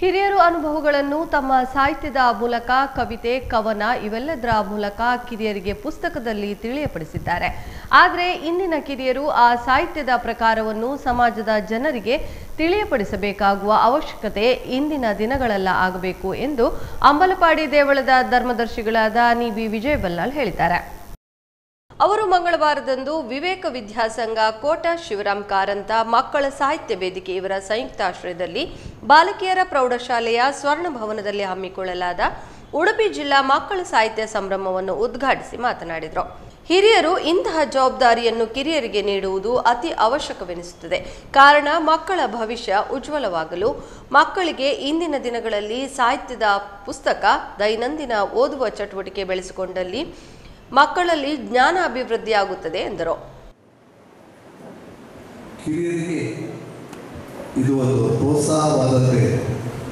ಹಿರಿಯರು ಅನುಭವಗಳನ್ನು ತಮ್ಮ ಸಾಹಿತ್ಯದ ಮೂಲಕ, ಕವಿತೆ, ಕವನ ಇವೆಲ್ಲದರ ಮೂಲಕ ಕಿರಿಯರಿಗೆ ಪುಸ್ತಕದಲ್ಲಿ ತಿಳಿಯಪಡಿಸಿದ್ದಾರೆ. ಆದರೆ ಇಂದಿನ ಕಿರಿಯರು ಆ ಸಾಹಿತ್ಯದ ಪ್ರಕಾರವನ್ನು ಸಮಾಜದ ಜನರಿಗೆ ತಿಳಿಯಪಡಿಸಬೇಕಾಗುವ ಅವಶ್ಯಕತೆ ಇಂದಿನ ದಿನಗಳಲ್ಲ ಆಗಬೇಕು ಎಂದು ಅಂಬಲಪಾಡಿ ದೇವಳದ ಧರ್ಮದರ್ಶಿಗಳಾದ ನಿ. ಬಿ. ವಿಜಯ ಬಲ್ಲಾಳ್ ಹೇಳಿದ್ದಾರೆ. ಅವರು ಮಂಗಳವಾರದಂದು ವಿವೇಕ ವಿದ್ಯಾಸಂಘ ಕೋಟ ಶಿವರಾಮ್ ಕಾರಂತ ಮಕ್ಕಳ ಸಾಹಿತ್ಯ ವೇದಿಕೆ ಇವರ ಸಂಯುಕ್ತಾಶ್ರಯದಲ್ಲಿ ಬಾಲಕಿಯರ ಪ್ರೌಢಶಾಲೆಯ ಸ್ವರ್ಣ ಭವನದಲ್ಲಿ ಹಮ್ಮಿಕೊಳ್ಳಲಾದ ಉಡುಪಿ ಜಿಲ್ಲಾ ಮಕ್ಕಳ ಸಾಹಿತ್ಯ ಸಂಭ್ರಮವನ್ನು ಉದ್ಘಾಟಿಸಿ ಮಾತನಾಡಿದರು. ಹಿರಿಯರು ಇಂತಹ ಜವಾಬ್ದಾರಿಯನ್ನು ಕಿರಿಯರಿಗೆ ನೀಡುವುದು ಅತಿ ಅವಶ್ಯಕವೆನಿಸುತ್ತದೆ. ಕಾರಣ ಮಕ್ಕಳ ಭವಿಷ್ಯ ಉಜ್ವಲವಾಗಲು, ಮಕ್ಕಳಿಗೆ ಇಂದಿನ ದಿನಗಳಲ್ಲಿ ಸಾಹಿತ್ಯದ ಪುಸ್ತಕ, ದೈನಂದಿನ ಓದುವ ಚಟುವಟಿಕೆ ಬೆಳೆಸಿಕೊಂಡಲ್ಲಿ ಮಕ್ಕಳಲ್ಲಿ ಜ್ಞಾನ ಅಭಿವೃದ್ಧಿಯಾಗುತ್ತದೆ ಎಂದರು. ಕಿರಿಯರಿಗೆ ಇದು ಒಂದು ಪ್ರೋತ್ಸಾಹವಾದಂತೆ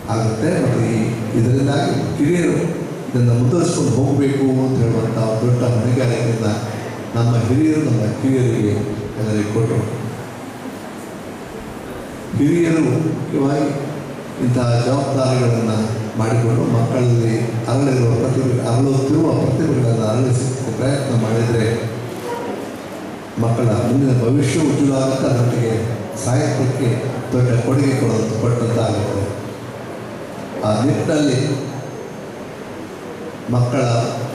ಆಗುತ್ತೆ ಮತ್ತು ಈ ಇದರಿಂದಾಗಿ ಕಿರಿಯರು ಇದನ್ನು ಮುಂದುವರಿಸ್ಕೊಂಡು ಹೋಗಬೇಕು ಅಂತ ಹೇಳುವಂಥ ದೊಡ್ಡ ಹೊಣೆಗಾರಿಕೆಯಿಂದ ನಮ್ಮ ಹಿರಿಯರು ನಮ್ಮ ಕಿರಿಯರಿಗೆ ಎಲ್ಲರಿಗೆ ಕೊಟ್ಟರು. ಹಿರಿಯರು ಮುಖ್ಯವಾಗಿ ಇಂತಹ ಜವಾಬ್ದಾರಿಗಳನ್ನು ಮಾಡಿಕೊಂಡು ಮಕ್ಕಳಲ್ಲಿ ಅರಳಿರುವ ಪ್ರತಿ ಅರಳುತ್ತಿರುವ ಪ್ರಯತ್ನ ಮಾಡಿದರೆ ಮಕ್ಕಳ ಮುಂದಿನ ಭವಿಷ್ಯ ಉಜ್ವಲ ಆಗುತ್ತೆ ಅದರೊಟ್ಟಿಗೆ ಸಾಹಿತ್ಯಕ್ಕೆ ದೊಡ್ಡ ಕೊಡುಗೆ ಕೊಡೋದು ಕೊಟ್ಟಂತಾಗುತ್ತೆ. ಆ ನಿಟ್ಟಿನಲ್ಲಿ ಮಕ್ಕಳ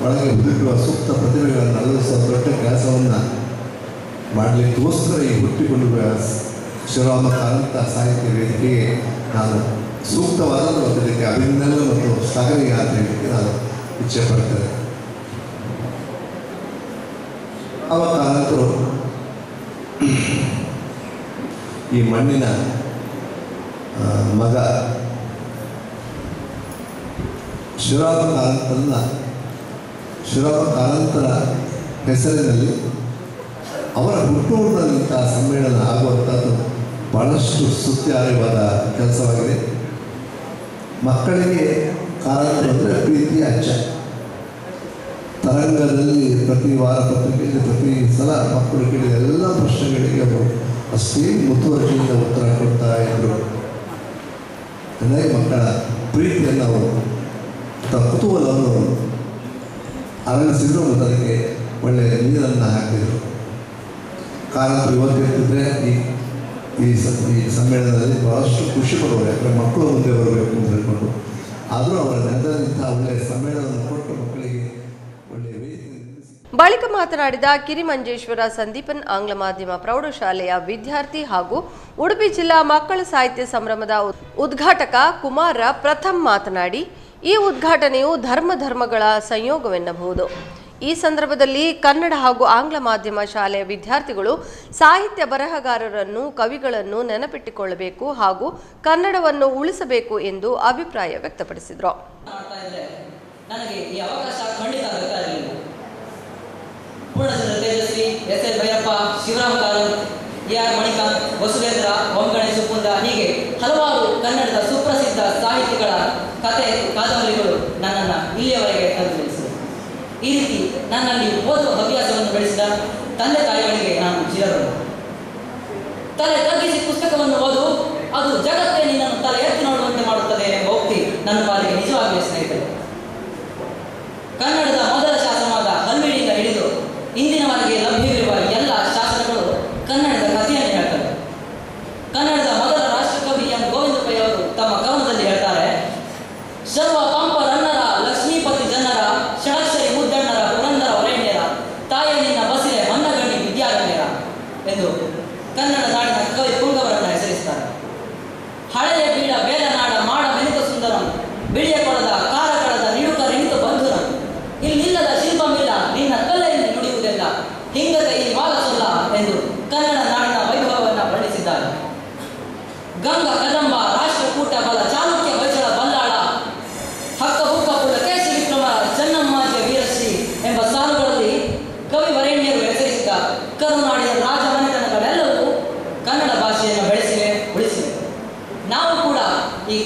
ಒಳಗೆ ಹುದುಕುವ ಸೂಕ್ತ ಪ್ರತಿಭೆಗಳನ್ನು ಅಳವಡಿಸುವ ದೊಡ್ಡ ಕೆಲಸವನ್ನು ಮಾಡಲಿಕ್ಕೋಸ್ಕರ ಈ ಹುಟ್ಟಿಕೊಳ್ಳುವ ಶಿವರಾಮ ಕಾರಂತ ಸಾಹಿತ್ಯ ವೇದಿಕೆಗೆ ನಾನು ಸೂಕ್ತವಾದ ಅಭಿನಂದನೆ ಮತ್ತು ಸಾಗರಿಗೆ ಅಂತ ನಾನು ಇಚ್ಛೆ ಪಡ್ತೇನೆ. ಅವ ಕಾರಂತರು ಈ ಮಣ್ಣಿನ ಮಗ ಕಾರಂತನ ಶಿವರಾಮ ಕಾಲಂತರ ಹೆಸರಿನಲ್ಲಿ ಅವರ ಹುಟ್ಟೂರಿನಲ್ಲಿಂಥ ಸಮ್ಮೇಳನ ಆಗುವಂಥದ್ದು ಬಹಳಷ್ಟು ಸ್ತುತ್ಯಾರ್ಯವಾದ ಕೆಲಸವಾಗಿದೆ. ಮಕ್ಕಳಿಗೆ ಕಾಲಂತರ ಅಂದರೆ ಪ್ರೀತಿಯ ಅಚ್ಚ ತರಂಗದಲ್ಲಿ ಪ್ರತಿ ವಾರ ಪತ್ರಿಕೆಯಲ್ಲಿ, ಪ್ರತಿ ಸಲ ಮಕ್ಕಳು ಕೇಳಿದ ಎಲ್ಲ ಪ್ರಶ್ನೆಗಳಿಗೆ ಅವರು ಅಷ್ಟೇ ಮುತುವರ್ಜಿಯಿಂದ ಉತ್ತರ ಕೊಡ್ತಾ ಇದ್ದರು ಮಕ್ಕಳ ಪ್ರೀತಿಯನ್ನು ಅವರು ಕುತೂಹಲವನ್ನು ಅರಳಿಸಿದ್ರು ಮತ್ತು ಅದಕ್ಕೆ ಒಳ್ಳೆಯ ನೀರನ್ನು ಹಾಕಿದರು. ಕಾರಣ ಇವತ್ತಿರ್ತಿದ್ರೆ ಈ ಈ ಈ ಸಮ್ಮೇಳನದಲ್ಲಿ ಬಹಳಷ್ಟು ಖುಷಿ ಪಡುವರು ಯಾಕಂದರೆ ಮಕ್ಕಳು ಮುಂದೆ ಬರಬೇಕು ಅಂತ ಹೇಳ್ಕೊಂಡು. ಆದರೂ ಅವರ ನೆನಪಿನಂಥ ಒಳ್ಳೆಯ ಸಮ್ಮೇಳನವನ್ನು ಕೊಟ್ಟು ಮಕ್ಕಳಿಗೆ ಬಳಿಕ ಮಾತನಾಡಿದ ಕಿರಿಮಂಜೇಶ್ವರ ಸಂದೀಪನ್ ಆಂಗ್ಲ ಮಾಧ್ಯಮ ಪ್ರೌಢಶಾಲೆಯ ವಿದ್ಯಾರ್ಥಿ ಹಾಗೂ ಉಡುಪಿ ಜಿಲ್ಲಾ ಮಕ್ಕಳ ಸಾಹಿತ್ಯ ಸಂಭ್ರಮದ ಉದ್- ಉದ್ಘಾಟಕ ಕುಮಾರ ಪ್ರಥಮ್ ಮಾತನಾಡಿ, ಈ ಉದ್ಘಾಟನೆಯು ಧರ್ಮ ಧರ್ಮಗಳ ಸಂಯೋಗವೆನ್ನಬಹುದು. ಈ ಸಂದರ್ಭದಲ್ಲಿ ಕನ್ನಡ ಹಾಗೂ ಆಂಗ್ಲ ಮಾಧ್ಯಮ ಶಾಲೆಯ ವಿದ್ಯಾರ್ಥಿಗಳು ಸಾಹಿತ್ಯ ಬರಹಗಾರರನ್ನು, ಕವಿಗಳನ್ನು ನೆನಪಿಟ್ಟುಕೊಳ್ಳಬೇಕು ಹಾಗೂ ಕನ್ನಡವನ್ನು ಉಳಿಸಬೇಕು ಎಂದು ಅಭಿಪ್ರಾಯ ವ್ಯಕ್ತಪಡಿಸಿದರು. Poornachandra Tejaswi, S L Bhyrappa, Shivaram Karanth, A R Manikanth, Vasudhendra ವಂಕಣೆ ಸುಕುಂದ ಹೀಗೆ ಹಲವಾರು ಕನ್ನಡದ ಸುಪ್ರಸಿದ್ಧ ಸಾಹಿತಿಗಳ ಕತೆ ಕಾದಂಬರಿಗಳು ನನ್ನನ್ನು ಇಲ್ಲಿಯವರೆಗೆ ತಂದು ಈ ರೀತಿ ನನ್ನಲ್ಲಿ ಓದುವ ಹವ್ಯಾಸವನ್ನು ಬೆಳೆಸಿದ ತಂದೆ ತಾಯಿಗಳಿಗೆ ನಾನು ಚಿರಋಣಿ. ತಲೆ ತಗ್ಗಿಸಿ ಪುಸ್ತಕವನ್ನು ಓದು, ಅದು ಜಗತ್ತೇ ನಿನ್ನನ್ನು ತಲೆ ಎತ್ತಿ ನೋಡುವಂತೆ ಮಾಡುತ್ತದೆ ಎಂಬ ಉಕ್ತಿ ನನ್ನ ಪಾಲಿಗೆ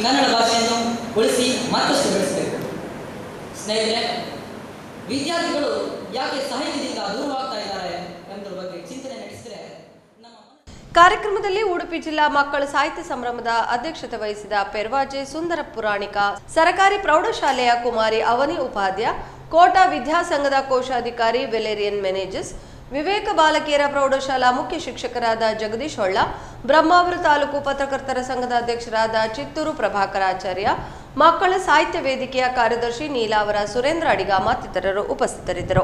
ಕನ್ನಡ ಭಾಷೆಯನ್ನು ಉಳಿಸಿ ಮತ್ತಷ್ಟು ಬೆಳೆಸಬೇಕು. ಸ್ನೇಹಿತರೆ, ವಿದ್ಯಾರ್ಥಿಗಳು ಯಾಕೆ ಸಾಹಿತ್ಯದಿಂದ ದೂರವಾಗ್ತಾ ಇದ್ದಾರೆ ಎಂಬುದರ ಬಗ್ಗೆ ಚಿಂತನೆ ನಡೆಸಿದರೆ ಕಾರ್ಯಕ್ರಮದಲ್ಲಿ ಉಡುಪಿ ಜಿಲ್ಲಾ ಮಕ್ಕಳ ಸಾಹಿತ್ಯ ಸಂಭ್ರಮದ ಅಧ್ಯಕ್ಷತೆ ವಹಿಸಿದ ಪೆರ್ವಾಜೆ ಸುಂದರ ಪುರಾಣಿಕ, ಸರಕಾರಿ ಪ್ರೌಢಶಾಲೆಯ ಕುಮಾರಿ ಅವನಿ ಉಪಾಧ್ಯ, ಕೋಟಾ ವಿದ್ಯಾಸಂಘದ ಕೋಶಾಧಿಕಾರಿ ವೆಲೇರಿಯನ್ ಮೆನೇಜಸ್ ವಿವೇಕ ಬಾಲಕಿಯರ ಪ್ರೌಢಶಾಲಾ ಮುಖ್ಯ ಶಿಕ್ಷಕರಾದ ಜಗದೀಶ್ ಹೊಳ್ಳ, ಬ್ರಹ್ಮಾವರ ತಾಲೂಕು ಪತ್ರಕರ್ತರ ಸಂಘದ ಅಧ್ಯಕ್ಷರಾದ ಚಿತ್ತೂರು ಪ್ರಭಾಕರಾಚಾರ್ಯ ಮಕ್ಕಳ ಸಾಹಿತ್ಯ ವೇದಿಕೆಯ ಕಾರ್ಯದರ್ಶಿ ನೀಲಾವರ ಸುರೇಂದ್ರ ಅಡಿಗ ಮತ್ತಿತರರು ಉಪಸ್ಥಿತರಿದ್ದರು.